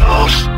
Close.